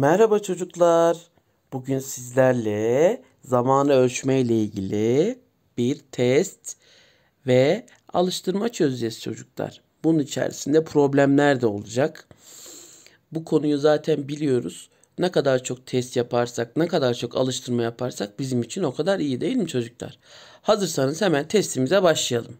Merhaba çocuklar. Bugün sizlerle zamanı ölçme ile ilgili bir test ve alıştırma çözeceğiz çocuklar. Bunun içerisinde problemler de olacak. Bu konuyu zaten biliyoruz. Ne kadar çok test yaparsak, ne kadar çok alıştırma yaparsak bizim için o kadar iyi değil mi çocuklar? Hazırsanız hemen testimize başlayalım.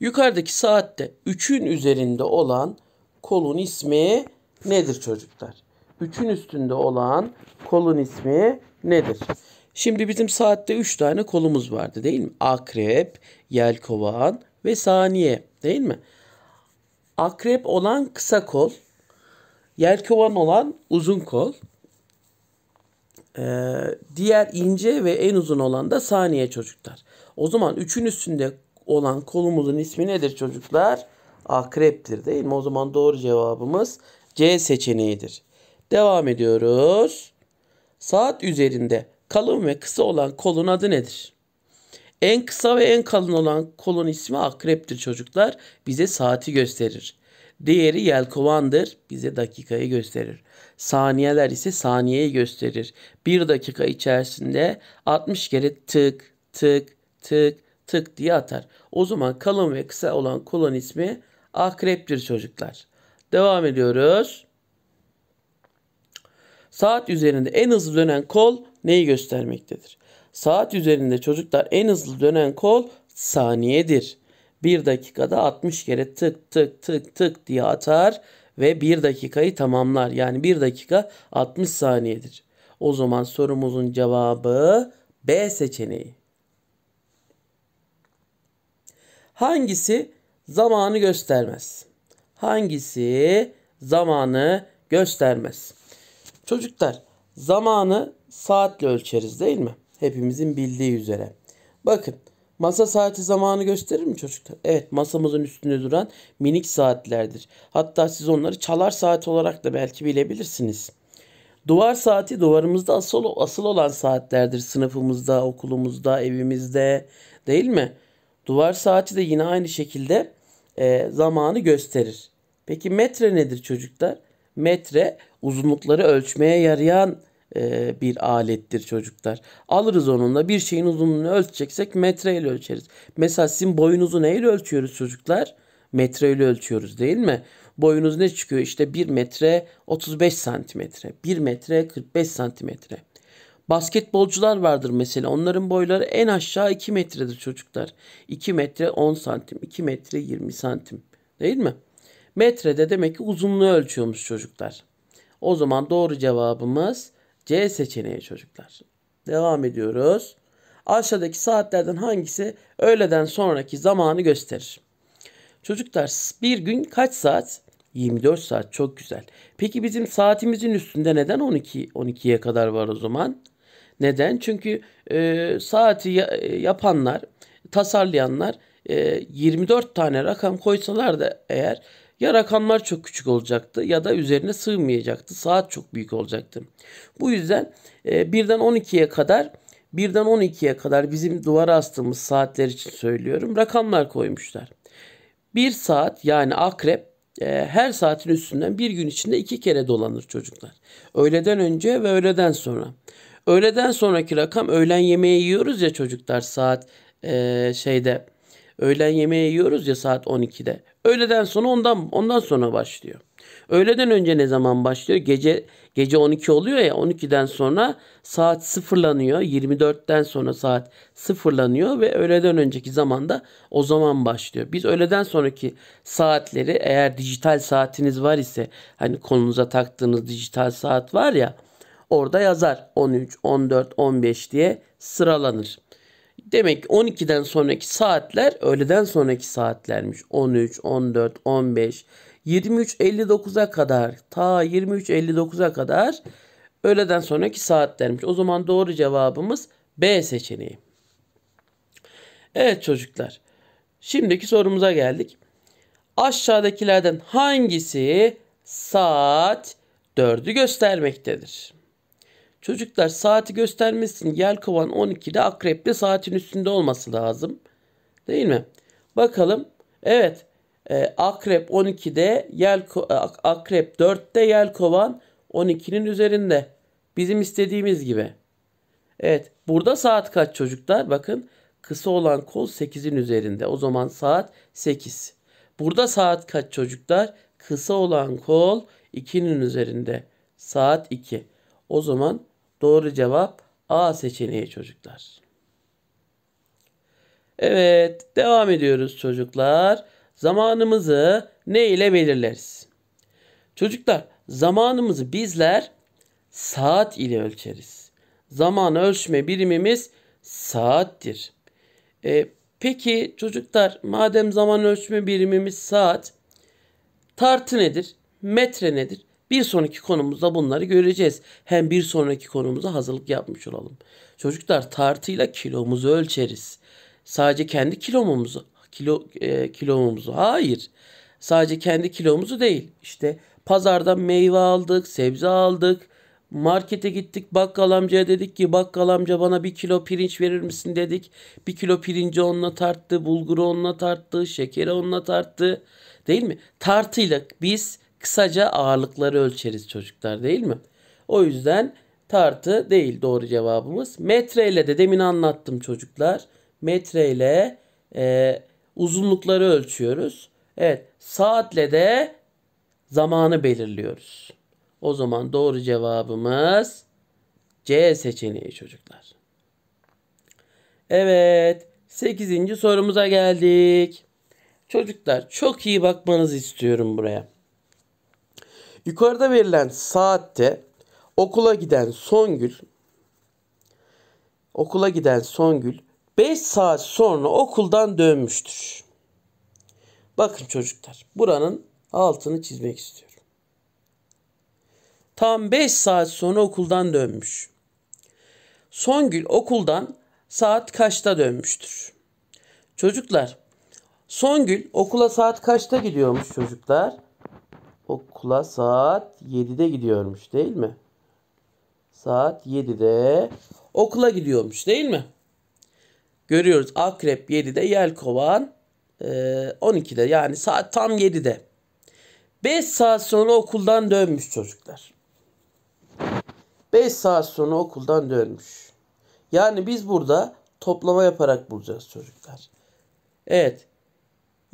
Yukarıdaki saatte 3'ün üzerinde olan kolun ismi nedir çocuklar? 3'ün üstünde olan kolun ismi nedir? Şimdi bizim saatte 3 tane kolumuz vardı değil mi? Akrep, yelkovan ve saniye değil mi? Akrep olan kısa kol, yelkovan olan uzun kol, ee, diğer ince ve en uzun olan da saniye çocuklar. O zaman 3'ün üstünde olan kolumuzun ismi nedir çocuklar? Akreptir değil mi? O zaman doğru cevabımız C seçeneğidir. Devam ediyoruz. Saat üzerinde kalın ve kısa olan kolun adı nedir? En kısa ve en kalın olan kolun ismi akreptir çocuklar. Bize saati gösterir. Diğeri yelkovandır. Bize dakikayı gösterir. Saniyeler ise saniyeyi gösterir. Bir dakika içerisinde 60 kere tık tık tık tık diye atar. O zaman kalın ve kısa olan kolon ismi akreptir çocuklar. Devam ediyoruz. Saat üzerinde en hızlı dönen kol neyi göstermektedir? Saat üzerinde çocuklar en hızlı dönen kol saniyedir. Bir dakikada 60 kere tık tık tık tık diye atar ve bir dakikayı tamamlar. Yani bir dakika 60 saniyedir. O zaman sorumuzun cevabı B seçeneği. Hangisi zamanı göstermez? Hangisi zamanı göstermez? Çocuklar zamanı saatle ölçeriz değil mi? Hepimizin bildiği üzere. Bakın masa saati zamanı gösterir mi çocuklar? Evet masamızın üstünde duran minik saatlerdir. Hatta siz onları çalar saat olarak da belki bilebilirsiniz. Duvar saati duvarımızda asıl, asıl olan saatlerdir. Sınıfımızda, okulumuzda, evimizde değil mi? Duvar saati de yine aynı şekilde e, zamanı gösterir. Peki metre nedir çocuklar? Metre uzunlukları ölçmeye yarayan e, bir alettir çocuklar. Alırız onunla bir şeyin uzunluğunu ölçeceksek metreyle ölçeriz. Mesela sizin boyunuzu neyle ölçüyoruz çocuklar? Metreyle ölçüyoruz değil mi? Boyunuz ne çıkıyor? İşte 1 metre 35 santimetre. 1 metre 45 santimetre. Basketbolcular vardır mesela. Onların boyları en aşağı 2 metredir çocuklar. 2 metre 10 santim. 2 metre 20 santim. Değil mi? Metrede demek ki uzunluğu ölçüyormuş çocuklar. O zaman doğru cevabımız C seçeneği çocuklar. Devam ediyoruz. Aşağıdaki saatlerden hangisi öğleden sonraki zamanı gösterir? Çocuklar bir gün kaç saat? 24 saat çok güzel. Peki bizim saatimizin üstünde neden 12 12'ye kadar var o zaman? Neden? Çünkü e, saati ya, e, yapanlar, tasarlayanlar e, 24 tane rakam koysalar da eğer ya rakamlar çok küçük olacaktı ya da üzerine sığmayacaktı. Saat çok büyük olacaktı. Bu yüzden e, birden 12'ye kadar birden 12'ye kadar bizim duvara astığımız saatler için söylüyorum. Rakamlar koymuşlar. Bir saat yani akrep e, her saatin üstünden bir gün içinde iki kere dolanır çocuklar. Öğleden önce ve öğleden sonra. Öğleden sonraki rakam öğlen yemeği yiyoruz ya çocuklar saat e, şeyde öğlen yemeği yiyoruz ya saat 12'de. Öğleden sonra ondan ondan sonra başlıyor. Öğleden önce ne zaman başlıyor? Gece gece 12 oluyor ya 12'den sonra saat sıfırlanıyor. 24'ten sonra saat sıfırlanıyor ve öğleden önceki zamanda o zaman başlıyor. Biz öğleden sonraki saatleri eğer dijital saatiniz var ise hani kolunuza taktığınız dijital saat var ya orada yazar 13, 14, 15 diye sıralanır. Demek ki 12'den sonraki saatler öğleden sonraki saatlermiş. 13, 14, 15, 23.59'a kadar ta 23.59'a kadar öğleden sonraki saatlermiş. O zaman doğru cevabımız B seçeneği. Evet çocuklar. Şimdiki sorumuza geldik. Aşağıdakilerden hangisi saat 4'ü göstermektedir? Çocuklar saati göstermesin. Yelkovan 12'de akrepte saatin üstünde olması lazım. Değil mi? Bakalım. Evet. E, akrep 12'de yelko, akrep 4'te yelkovan 12'nin üzerinde. Bizim istediğimiz gibi. Evet. Burada saat kaç çocuklar? Bakın kısa olan kol 8'in üzerinde. O zaman saat 8. Burada saat kaç çocuklar? Kısa olan kol 2'nin üzerinde. Saat 2. O zaman doğru cevap A seçeneği çocuklar. Evet, devam ediyoruz çocuklar. Zamanımızı ne ile belirleriz? Çocuklar, zamanımızı bizler saat ile ölçeriz. Zamanı ölçme birimimiz saattir. E, peki çocuklar, madem zaman ölçme birimimiz saat, tartı nedir? Metre nedir? Bir sonraki konumuzda bunları göreceğiz. Hem bir sonraki konumuza hazırlık yapmış olalım. Çocuklar tartıyla kilomuzu ölçeriz. Sadece kendi kilomuzu, kilo e, kilomuzu. Hayır. Sadece kendi kilomuzu değil. İşte pazardan meyve aldık, sebze aldık. Markete gittik bakkal amcaya dedik ki bakkal amca bana bir kilo pirinç verir misin dedik. Bir kilo pirinci onunla tarttı, bulguru onunla tarttı, şekeri onunla tarttı. Değil mi? Tartıyla biz kısaca ağırlıkları ölçeriz çocuklar değil mi? O yüzden tartı değil doğru cevabımız. Metre ile de demin anlattım çocuklar. Metre ile e, uzunlukları ölçüyoruz. Evet saatle de zamanı belirliyoruz. O zaman doğru cevabımız C seçeneği çocuklar. Evet 8. sorumuza geldik. Çocuklar çok iyi bakmanızı istiyorum buraya. Yukarıda verilen saatte okula giden Songül okula giden Songül 5 saat sonra okuldan dönmüştür. Bakın çocuklar buranın altını çizmek istiyorum. Tam 5 saat sonra okuldan dönmüş. Songül okuldan saat kaçta dönmüştür? Çocuklar Songül okula saat kaçta gidiyormuş çocuklar? Okula saat 7'de gidiyormuş değil mi? Saat 7'de okula gidiyormuş değil mi? Görüyoruz akrep 7'de yelkovan e, 12'de yani saat tam 7'de. 5 saat sonra okuldan dönmüş çocuklar. 5 saat sonra okuldan dönmüş. Yani biz burada toplama yaparak bulacağız çocuklar. Evet.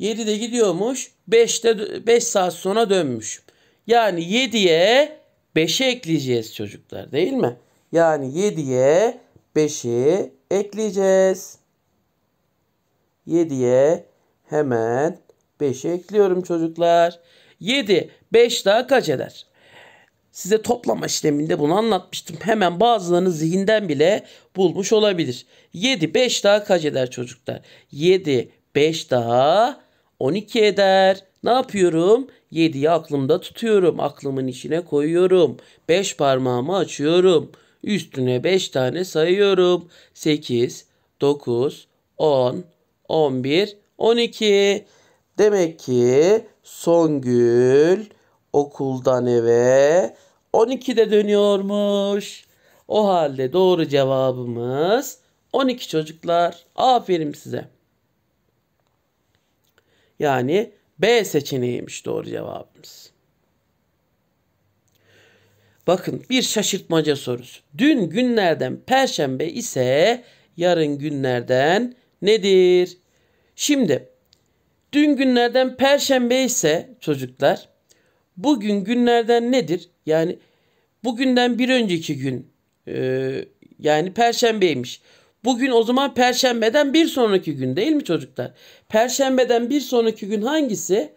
7'de gidiyormuş. 5'te 5 saat sonra dönmüş. Yani 7'ye 5'e ekleyeceğiz çocuklar değil mi? Yani 7'ye 5'i ekleyeceğiz. 7'ye hemen 5'i ekliyorum çocuklar. 7 5 daha kaç eder? Size toplama işleminde bunu anlatmıştım. Hemen bazılarını zihinden bile bulmuş olabilir. 7 5 daha kaç eder çocuklar? 7 5 daha 12 eder. Ne yapıyorum? 7'yi aklımda tutuyorum. Aklımın içine koyuyorum. 5 parmağımı açıyorum. Üstüne 5 tane sayıyorum. 8, 9, 10, 11, 12. Demek ki Songül okuldan eve 12'de dönüyormuş. O halde doğru cevabımız 12 çocuklar. Aferin size. Yani B seçeneğiymiş doğru cevabımız. Bakın bir şaşırtmaca sorusu. Dün günlerden perşembe ise yarın günlerden nedir? Şimdi dün günlerden perşembe ise çocuklar bugün günlerden nedir? Yani bugünden bir önceki gün e, yani perşembeymiş. Bugün o zaman perşembeden bir sonraki gün değil mi çocuklar? Perşembeden bir sonraki gün hangisi?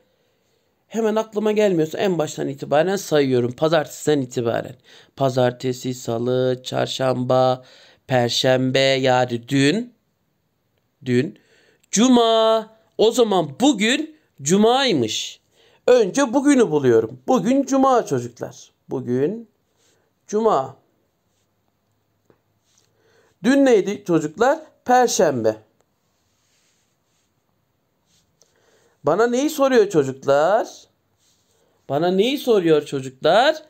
Hemen aklıma gelmiyorsa en baştan itibaren sayıyorum. Pazartesiden itibaren. Pazartesi, salı, çarşamba, perşembe yani dün. Dün. Cuma. O zaman bugün cumaymış. Önce bugünü buluyorum. Bugün cuma çocuklar. Bugün cuma. Dün neydi çocuklar? Perşembe. Bana neyi soruyor çocuklar? Bana neyi soruyor çocuklar?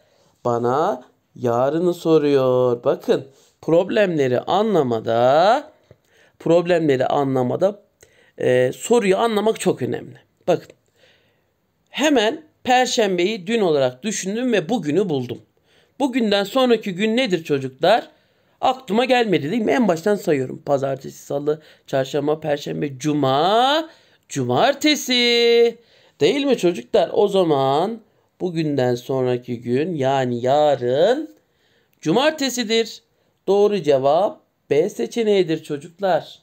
Bana yarını soruyor. Bakın problemleri anlamada problemleri anlamada e, soruyu anlamak çok önemli. Bakın hemen perşembeyi dün olarak düşündüm ve bugünü buldum. Bugünden sonraki gün nedir çocuklar? Aklıma gelmedi değil mi? En baştan sayıyorum. Pazartesi, salı, çarşamba, perşembe, cuma, cumartesi. Değil mi çocuklar? O zaman bugünden sonraki gün yani yarın cumartesidir. Doğru cevap B seçeneğidir çocuklar.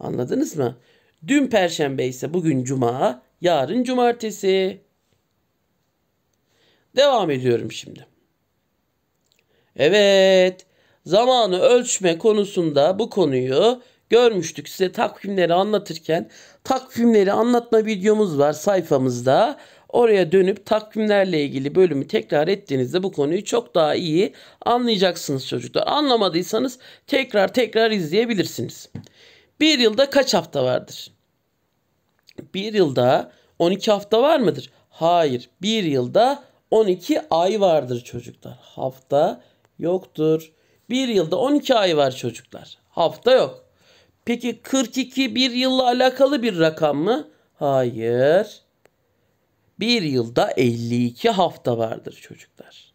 Anladınız mı? Dün perşembe ise bugün cuma, yarın cumartesi. Devam ediyorum şimdi. Evet, zamanı ölçme konusunda bu konuyu görmüştük. Size takvimleri anlatırken takvimleri anlatma videomuz var sayfamızda. Oraya dönüp takvimlerle ilgili bölümü tekrar ettiğinizde bu konuyu çok daha iyi anlayacaksınız çocuklar. Anlamadıysanız tekrar tekrar izleyebilirsiniz. Bir yılda kaç hafta vardır? Bir yılda 12 hafta var mıdır? Hayır. Bir yılda 12 ay vardır çocuklar. Hafta yoktur. Bir yılda 12 ay var çocuklar. Hafta yok. Peki 42 bir yılla alakalı bir rakam mı? Hayır. Bir yılda 52 hafta vardır çocuklar.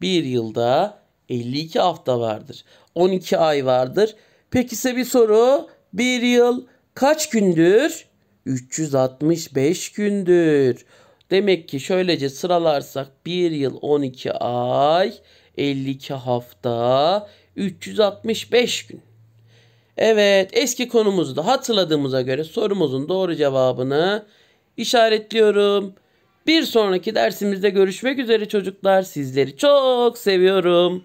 Bir yılda 52 hafta vardır. 12 ay vardır. Peki size bir soru. Bir yıl kaç gündür? 365 gündür. Demek ki şöylece sıralarsak 1 yıl 12 ay, 52 hafta, 365 gün. Evet eski konumuzu da hatırladığımıza göre sorumuzun doğru cevabını işaretliyorum. Bir sonraki dersimizde görüşmek üzere çocuklar. Sizleri çok seviyorum.